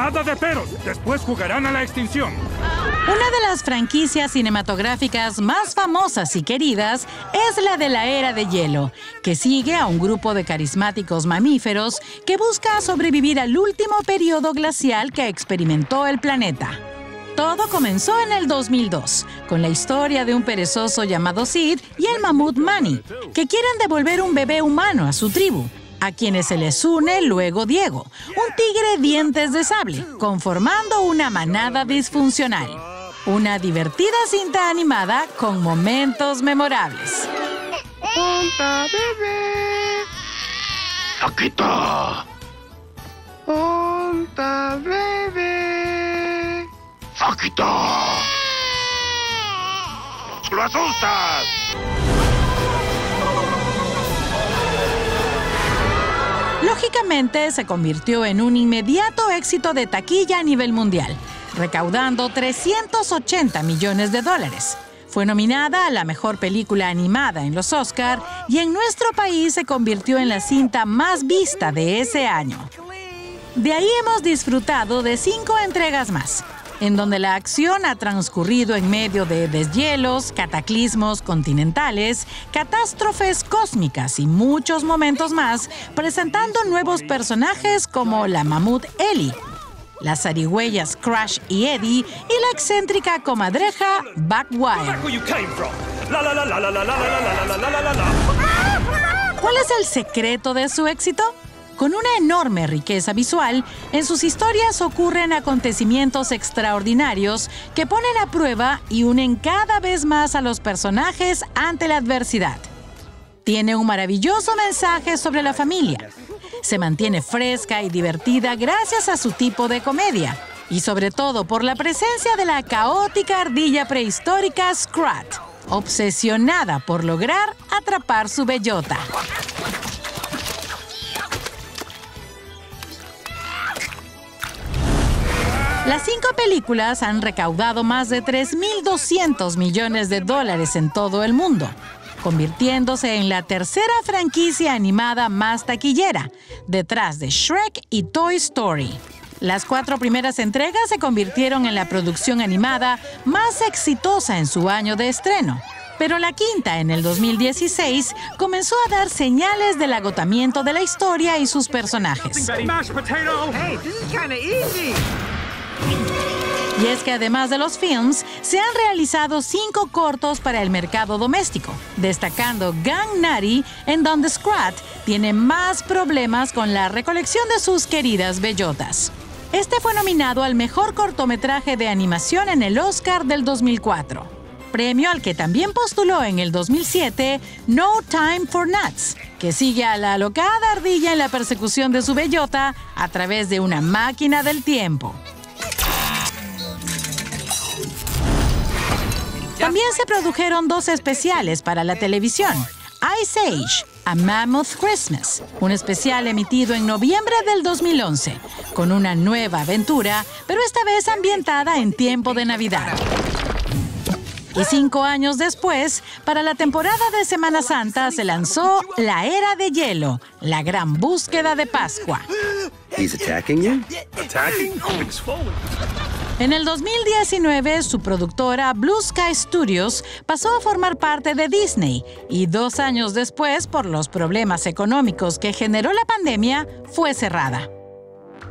Nada de peros. Después jugarán a la extinción. Una de las franquicias cinematográficas más famosas y queridas es la de la Era de Hielo, que sigue a un grupo de carismáticos mamíferos que busca sobrevivir al último periodo glacial que experimentó el planeta. Todo comenzó en el 2002, con la historia de un perezoso llamado Sid y el mamut Manny, que quieren devolver un bebé humano a su tribu, a quienes se les une luego Diego, un tigre dientes de sable, conformando una manada disfuncional. Una divertida cinta animada con momentos memorables. ¡Ponta, bebé! ¡Aquí está! ¡Ponta, bebé! ¡Aquí está! ¡Lo asustas! Se convirtió en un inmediato éxito de taquilla a nivel mundial, recaudando 380 millones de dólares. Fue nominada a la mejor película animada en los Oscar y en nuestro país se convirtió en la cinta más vista de ese año. De ahí hemos disfrutado de cinco entregas más, en donde la acción ha transcurrido en medio de deshielos, cataclismos continentales, catástrofes cósmicas y muchos momentos más, presentando nuevos personajes como la mamut Ellie, las zarigüeyas Crash y Eddie y la excéntrica comadreja Backwire. ¿Cuál es el secreto de su éxito? Con una enorme riqueza visual, en sus historias ocurren acontecimientos extraordinarios que ponen a prueba y unen cada vez más a los personajes ante la adversidad. Tiene un maravilloso mensaje sobre la familia. Se mantiene fresca y divertida gracias a su tipo de comedia y sobre todo por la presencia de la caótica ardilla prehistórica Scrat, obsesionada por lograr atrapar su bellota. Las cinco películas han recaudado más de 3.200 millones de dólares en todo el mundo, convirtiéndose en la tercera franquicia animada más taquillera, detrás de Shrek y Toy Story. Las cuatro primeras entregas se convirtieron en la producción animada más exitosa en su año de estreno, pero la quinta, en el 2016, comenzó a dar señales del agotamiento de la historia y sus personajes. Y es que además de los films, se han realizado cinco cortos para el mercado doméstico, destacando Gang Nutty, en donde Scrat tiene más problemas con la recolección de sus queridas bellotas. Este fue nominado al mejor cortometraje de animación en el Oscar del 2004, premio al que también postuló en el 2007 No Time for Nuts, que sigue a la alocada ardilla en la persecución de su bellota a través de una máquina del tiempo. También se produjeron dos especiales para la televisión. Ice Age, A Mammoth Christmas, un especial emitido en noviembre del 2011, con una nueva aventura, pero esta vez ambientada en tiempo de Navidad. Y cinco años después, para la temporada de Semana Santa, se lanzó La Era de Hielo, la gran búsqueda de Pascua. En el 2019, su productora Blue Sky Studios pasó a formar parte de Disney y dos años después, por los problemas económicos que generó la pandemia, fue cerrada.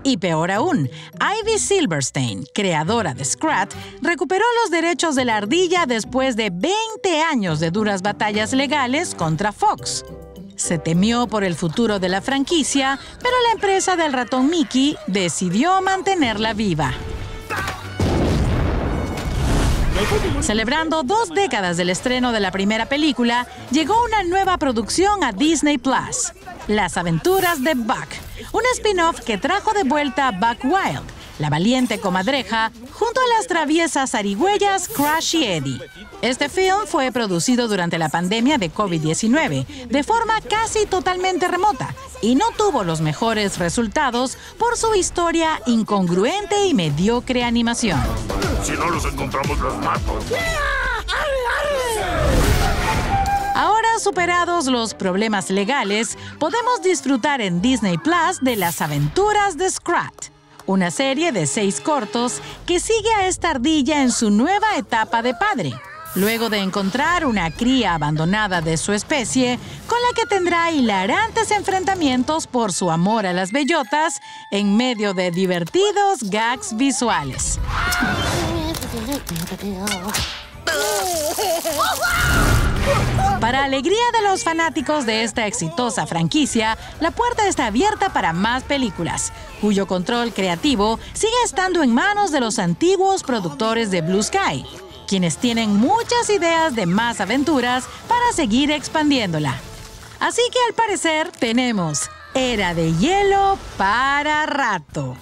Y peor aún, Ivy Silverstein, creadora de Scrat, recuperó los derechos de la ardilla después de 20 años de duras batallas legales contra Fox. Se temió por el futuro de la franquicia, pero la empresa del ratón Mickey decidió mantenerla viva. Celebrando dos décadas del estreno de la primera película, llegó una nueva producción a Disney Plus, Las aventuras de Buck, un spin-off que trajo de vuelta a Buck Wild, la valiente comadreja, junto a las traviesas arigüeyas Crash y Eddie. Este film fue producido durante la pandemia de COVID-19, de forma casi totalmente remota, y no tuvo los mejores resultados por su historia incongruente y mediocre animación. Si no los encontramos, los mato. Ahora superados los problemas legales, podemos disfrutar en Disney Plus de las aventuras de Scrat una serie de seis cortos que sigue a esta ardilla en su nueva etapa de padre, luego de encontrar una cría abandonada de su especie con la que tendrá hilarantes enfrentamientos por su amor a las bellotas en medio de divertidos gags visuales. Para alegría de los fanáticos de esta exitosa franquicia, la puerta está abierta para más películas, cuyo control creativo sigue estando en manos de los antiguos productores de Blue Sky, quienes tienen muchas ideas de más aventuras para seguir expandiéndola. Así que al parecer tenemos Era de Hielo para rato.